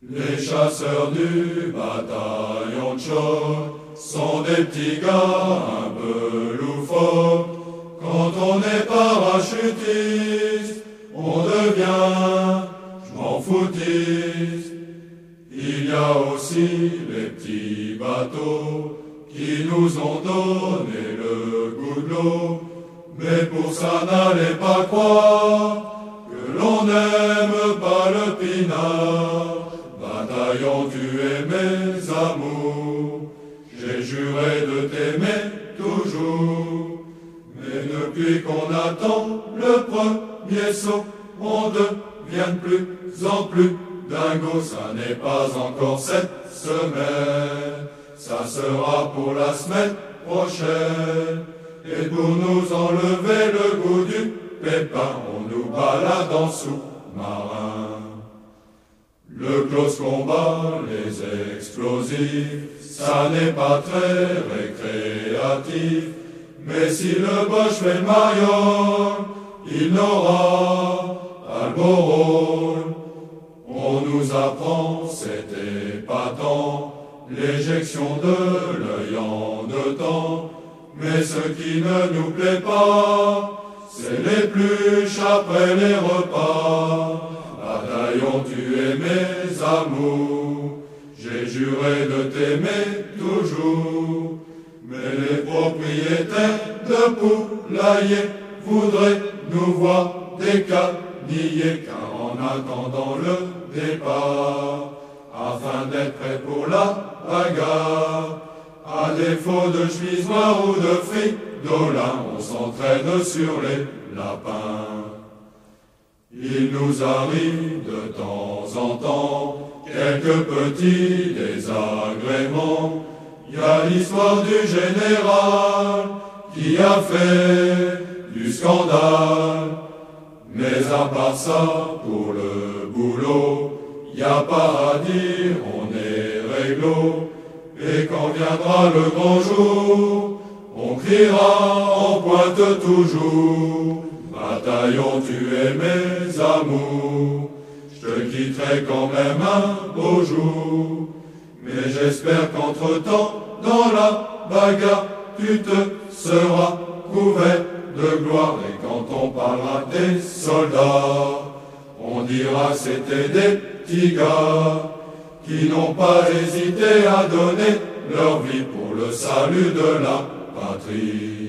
Les chasseurs du bataillon de sont des petits gars un peu loufoques. Quand on est parachutiste, on devient je m'en foutiste. Il y a aussi les petits bateaux qui nous ont donné le goût de l'eau. Mais pour ça n'allez pas croire que l'on n'aime pas le pinard ayant tué mes amours. J'ai juré de t'aimer toujours. Mais depuis qu'on attend le premier saut, on devient de plus en plus dingo. Ça n'est pas encore cette semaine, ça sera pour la semaine prochaine. Et pour nous enlever le goût du pépin, on nous balade en sous-marin. Le close combat, les explosifs, ça n'est pas très récréatif. Mais si le Bosch fait le maillot, il n'aura pas le. On nous apprend, c'est épatant, l'éjection de l'œil en deux temps. Mais ce qui ne nous plaît pas, c'est les pluches après les repas ayons tué mes amours. J'ai juré de t'aimer toujours. Mais les propriétaires de poulailler voudraient nous voir décaniller, car en attendant le départ, afin d'être prêt pour la bagarre, à défaut de chemise ou de fridola, on s'entraîne sur les lapins. Il nous arrive de temps en temps quelques petits désagréments. Il y a l'histoire du général qui a fait du scandale. Mais à part ça, pour le boulot, y a pas à dire, on est réglo. Et quand viendra le grand jour, on criera, on pointe toujours. Bataillon, tu es mes amours, je te quitterai quand même un beau jour. Mais j'espère qu'entre-temps, dans la bagarre, tu te seras couvert de gloire. Et quand on parlera des soldats, on dira c'était des petits gars qui n'ont pas hésité à donner leur vie pour le salut de la patrie.